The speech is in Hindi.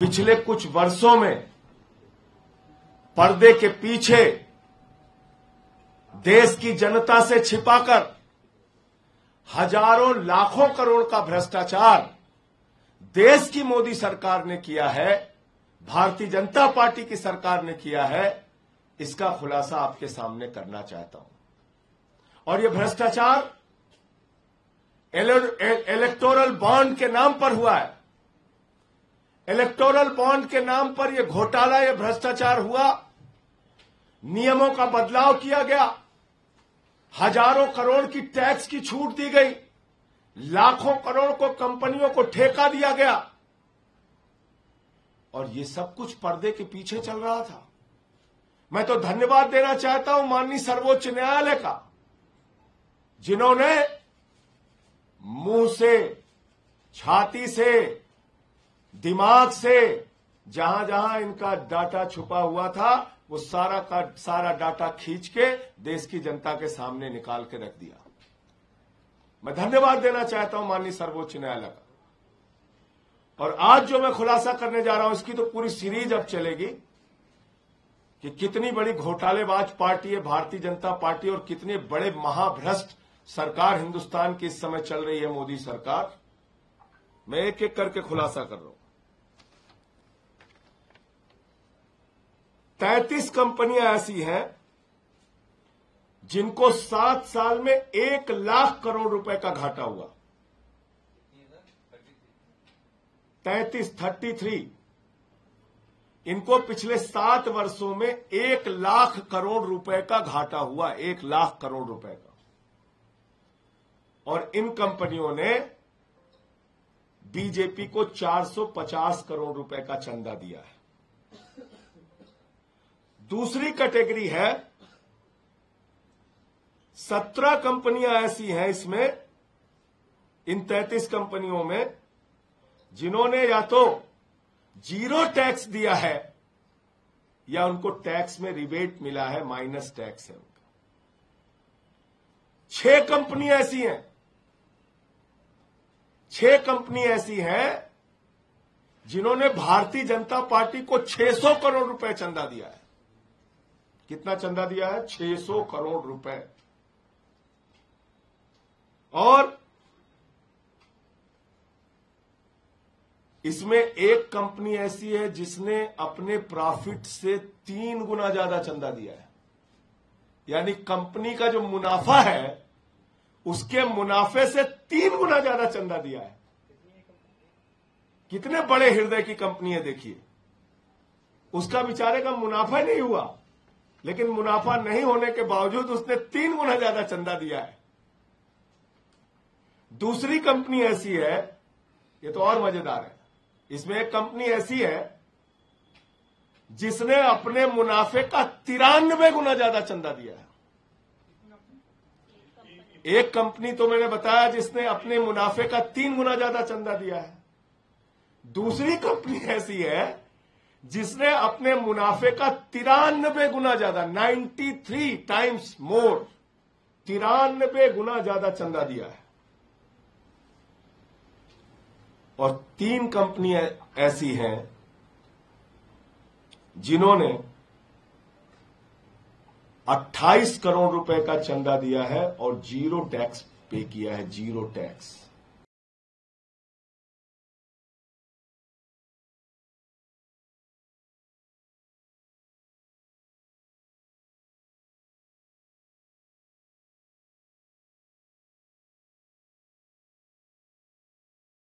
पिछले कुछ वर्षों में पर्दे के पीछे देश की जनता से छिपाकर हज़ारों लाखों करोड़ का भ्रष्टाचार देश की मोदी सरकार ने किया है, भारतीय जनता पार्टी की सरकार ने किया है, इसका खुलासा आपके सामने करना चाहता हूँ। और यह भ्रष्टाचार इलेक्टोरल बॉन्ड के नाम पर हुआ है। इलेक्टोरल बॉन्ड के नाम पर यह घोटाला यह भ्रष्टाचार हुआ। नियमों का बदलाव किया गया। हज़ारों करोड़ की टैक्स की छूट दी गई। लाखों करोड़ को कंपनियों को ठेका दिया गया। और ये सब कुछ पर्दे के पीछे चल रहा था। मैं तो धन्यवाद देना चाहता हूँ माननीय सर्वोच्च न्यायालय का, जिन्होंने मुँह से, छाती से दिमाग से जहाँ जहाँ इनका डाटा छुपा हुआ था, वो सारा का सारा डाटा खींच के देश की जनता के सामने निकाल के रख दिया। मैं धन्यवाद देना चाहता हूँ माननीय सर्वोच्च न्यायालय का। और आज जो मैं खुलासा करने जा रहा हूँ, इसकी तो पूरी सीरीज़ अब चलेगी कि कितनी बड़ी घोटालेबाज पार्टी है, भारतीय जनता पार्टी, और कितने बड़े महाभ्रष्ट सरकार हिंदुस्तान की इस समय चल रही है मोदी सरकार। मैं एक एक करके खुलासा कर रहा हूँ। तैतीस कंपनियाँ ऐसी हैं जिनको सात साल में एक लाख करोड़ रुपए का घाटा हुआ। तैतीस, थर्टी थ्री। इनको पिछले सात वर्षों में एक लाख करोड़ रुपए का घाटा हुआ, एक लाख करोड़ रुपए का। और इन कंपनियों ने बीजेपी को 450 करोड़ रुपए का चंदा दिया है। दूसरी कैटेगरी है, सत्रह कंपनियाँ ऐसी हैं इसमें, इन तैतीस कंपनियों में, जिन्होंने या तो ज़ीरो टैक्स दिया है, या उनको टैक्स में रिबेट मिला है, माइनस टैक्स है उनका। छह कंपनी ऐसी हैं, छह कंपनी ऐसी हैं, जिन्होंने भारतीय जनता पार्टी को 600 करोड़ रुपए चंदा दिया है। कितना चंदा दिया है? 600 करोड़ रुपए। और इसमें एक कंपनी ऐसी है जिसने अपने प्रॉफिट से तीन गुना ज़्यादा चंदा दिया है। यानी कंपनी का जो मुनाफा है, उसके मुनाफे से तीन गुना ज़्यादा चंदा दिया है। कितने बड़े हृदय की कंपनी है, देखिए। उसका बेचारे का मुनाफा नहीं हुआ। लेकिन मुनाफा नहीं होने के बावजूद उसने तीन गुना ज़्यादा चंदा दिया है। दूसरी कंपनी ऐसी है, ये तो और मज़ेदार है। इसमें एक कंपनी ऐसी है, जिसने अपने मुनाफे का तिरानवे गुना ज़्यादा चंदा दिया है। एक कंपनी तो मैंने बताया जिसने अपने मुनाफे का तीन गुना ज़्यादा चंदा दिया है। दूसरी कंपनी ऐसी है जिसने अपने मुनाफे का तिरानबे गुना ज़्यादा 93 टाइम्स मोर तिरानबे गुना ज़्यादा चंदा दिया है। और तीन कंपनियाँ ऐसी हैं, जिन्होंने 28 करोड़ रुपए का चंदा दिया है और ज़ीरो टैक्स पे किया है, ज़ीरो टैक्स।